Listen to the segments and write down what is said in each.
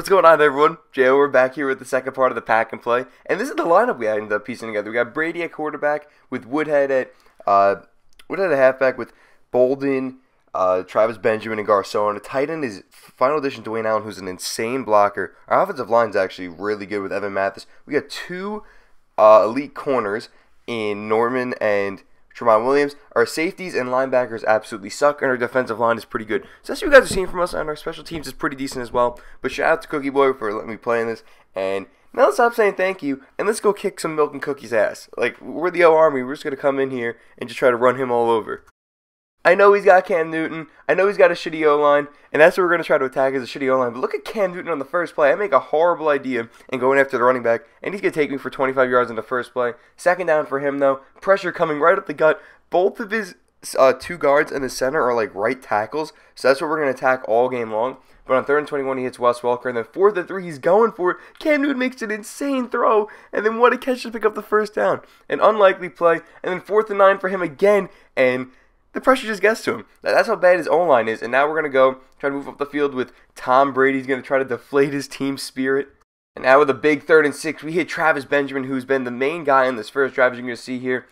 What's going on, everyone? Jo, we're back here with the second part of the pack and play, and this is the lineup we ended up piecing together. We got Brady at quarterback with Woodhead at uh, Woodhead at halfback with Boldin, uh, Travis Benjamin, and Garcon. A tight end is final addition Dwayne Allen, who's an insane blocker. Our offensive line is actually really good with Evan Mathis. We got two uh, elite corners in Norman and Tramon Williams. Our safeties and linebackers absolutely suck, and our defensive line is pretty good. So that's what you guys are seeing from us, and our special teams is pretty decent as well. But shout out to Cookie Boy for letting me play in this. And now let's stop saying thank you, and let's go kick some Milk and Cookie's ass. Like, we're the O Army. We're just going to come in here and just try to run him all over. I know he's got Cam Newton. I know he's got a shitty O line, and that's what we're going to try to attack is a shitty O line. But look at Cam Newton on the first play. I make a horrible idea and going after the running back, and he's going to take me for 25 yards in the first play. Second down for him, though. Pressure coming right up the gut. Both of his uh, two guards in the center are like right tackles, so that's what we're going to attack all game long. But on third and 21, he hits Wes Welker. And then fourth and three, he's going for it. Cam Newton makes an insane throw. And then what a catch to pick up the first down. An unlikely play. And then fourth and nine for him again. And the pressure just gets to him. That's how bad his own line is. And now we're going to go try to move up the field with Tom Brady. He's going to try to deflate his team spirit. And now with a big third and six, we hit Travis Benjamin, who's been the main guy in this first drive, as you're going to see here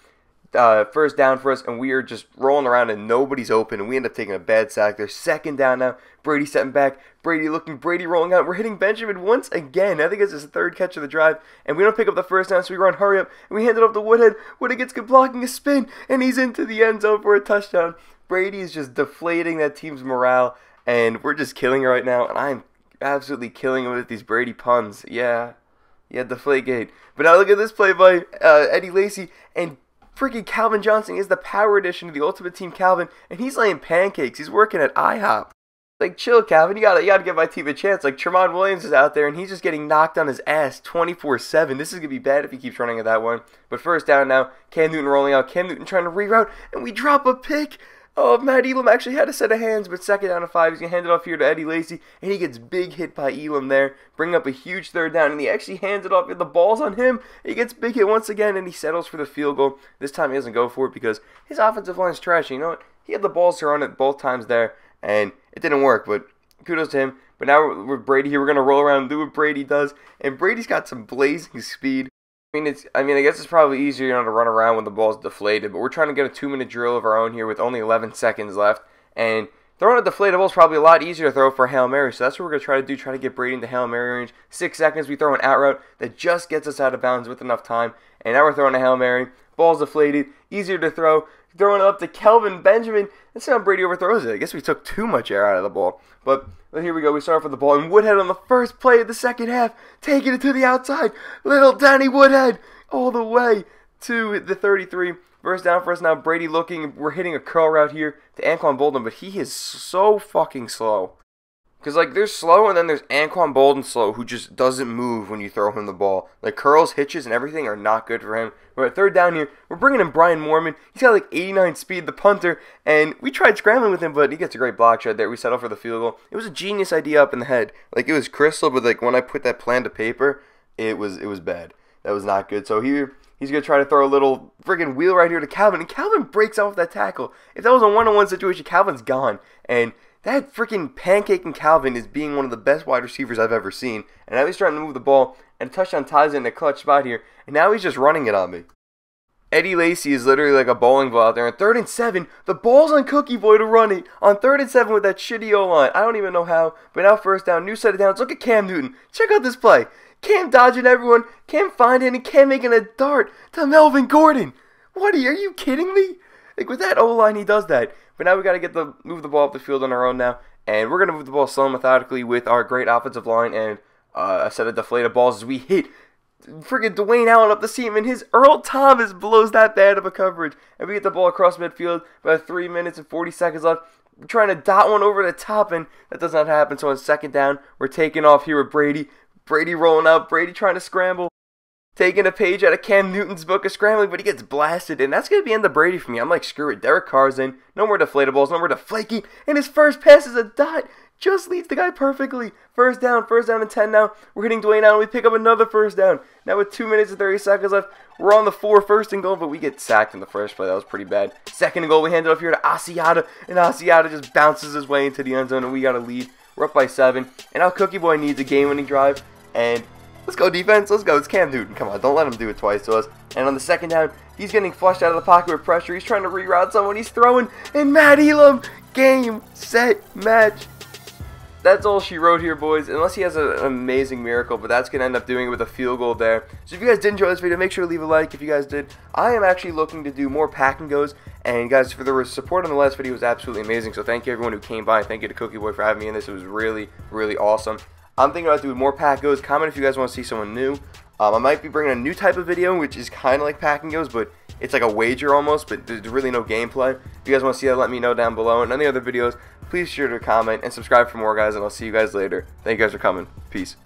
uh, first down for us, and we are just rolling around and nobody's open, and we end up taking a bad sack They're Second down now. Brady stepping back. Brady looking. Brady rolling out. We're hitting Benjamin once again. I think it's his third catch of the drive, and we don't pick up the first down, so we run hurry up, and we hand it off to Woodhead. Woodhead gets good blocking a spin, and he's into the end zone for a touchdown. Brady is just deflating that team's morale, and we're just killing it right now, and I'm absolutely killing it with these Brady puns. Yeah. Yeah, deflate gate. But now look at this play by uh, Eddie Lacy, and freaking Calvin Johnson is the power edition of the Ultimate Team Calvin, and he's laying pancakes. He's working at IHOP. Like, chill, Calvin. You gotta, you gotta give my team a chance. Like, Tramon Williams is out there, and he's just getting knocked on his ass 24-7. This is gonna be bad if he keeps running at that one. But first down now, Cam Newton rolling out. Cam Newton trying to reroute, and we drop a pick. Oh, Matt Elam actually had a set of hands, but second down of five. He's going to hand it off here to Eddie Lacy, and he gets big hit by Elam there, bring up a huge third down, and he actually hands it off. And the ball's on him. He gets big hit once again, and he settles for the field goal. This time he doesn't go for it because his offensive line's trash. You know what? He had the balls to run it both times there, and it didn't work, but kudos to him. But now with Brady here, we're going to roll around and do what Brady does, and Brady's got some blazing speed. I mean, it's. I mean, I guess it's probably easier you know, to run around when the ball's deflated. But we're trying to get a two-minute drill of our own here with only 11 seconds left, and throwing a deflated ball is probably a lot easier to throw for a hail mary. So that's what we're gonna try to do. Try to get Brady into hail mary range. Six seconds. We throw an out route that just gets us out of bounds with enough time, and now we're throwing a hail mary. Ball's deflated. Easier to throw. Throwing it up to Kelvin Benjamin. That's how Brady overthrows it. I guess we took too much air out of the ball. But here we go. We start off with the ball. And Woodhead on the first play of the second half, taking it to the outside. Little Danny Woodhead all the way to the 33. First down for us now. Brady looking. We're hitting a curl route here to Anquan Boldin, but he is so fucking slow. Because, like, there's slow, and then there's Anquan Boldin slow, who just doesn't move when you throw him the ball. Like, curls, hitches, and everything are not good for him. We're at third down here. We're bringing in Brian Moorman. He's got, like, 89 speed, the punter, and we tried scrambling with him, but he gets a great block shot there. We settle for the field goal. It was a genius idea up in the head. Like, it was crystal, but, like, when I put that plan to paper, it was, it was bad. That was not good. So here he's gonna try to throw a little friggin' wheel right here to Calvin, and Calvin breaks off that tackle. If that was a one-on-one situation, Calvin's gone. And that freaking pancake and Calvin is being one of the best wide receivers I've ever seen. And now he's trying to move the ball, and a touchdown ties in a clutch spot here. And now he's just running it on me. Eddie Lacy is literally like a bowling ball out there. On third and seven, the ball's on Cookie Boy to run it. On third and seven with that shitty O line. I don't even know how. But now first down, new set of downs. Look at Cam Newton. Check out this play. Cam dodging everyone, Cam finding, and Cam making a dart to Melvin Gordon. What are you, are you kidding me? Like with that O line, he does that. But now we got to get the move the ball up the field on our own now, and we're gonna move the ball slow methodically with our great offensive line and uh, a set of deflated balls as we hit freaking Dwayne Allen up the seam, and his Earl Thomas blows that bad of a coverage, and we get the ball across midfield. About three minutes and 40 seconds left. We're trying to dot one over the top, and that does not happen. So on second down, we're taking off here with Brady. Brady rolling out, Brady trying to scramble, taking a page out of Cam Newton's book of scrambling, but he gets blasted, and that's going to be in the Brady for me. I'm like, screw it, Derek Carr's in, no more deflatables, no more deflaking, and his first pass is a dot, just leads the guy perfectly. First down, first down and 10 now. We're hitting Dwayne Allen, we pick up another first down. Now with 2 minutes and 30 seconds left, we're on the 4 first and goal, but we get sacked in the first play. That was pretty bad. Second and goal, we hand it off here to Asiata, and Asiata just bounces his way into the end zone, and we got a lead We're up by seven, and now Cookie Boy needs a game-winning drive, and let's go defense. Let's go. It's Cam Newton. Come on, don't let him do it twice to us. And on the second down, he's getting flushed out of the pocket with pressure. He's trying to reroute someone. He's throwing, and Matt Elam, game, set, match that's all she wrote here, boys. Unless he has a, an amazing miracle, but that's going to end up doing it with a field goal there. So if you guys did enjoy this video, make sure to leave a like if you guys did. I am actually looking to do more pack and goes. And guys, for the support on the last video was absolutely amazing. So thank you everyone who came by. Thank you to Cookie Boy for having me in this. It was really, really awesome. I'm thinking about doing more pack goes. Comment if you guys want to see someone new. Um, I might be bringing a new type of video, which is kind of like pack and goes, but it's like a wager almost, but there's really no gameplay. If you guys want to see that, let me know down below. And any other videos, please be sure to comment and subscribe for more, guys, and I'll see you guys later. Thank you guys for coming. Peace.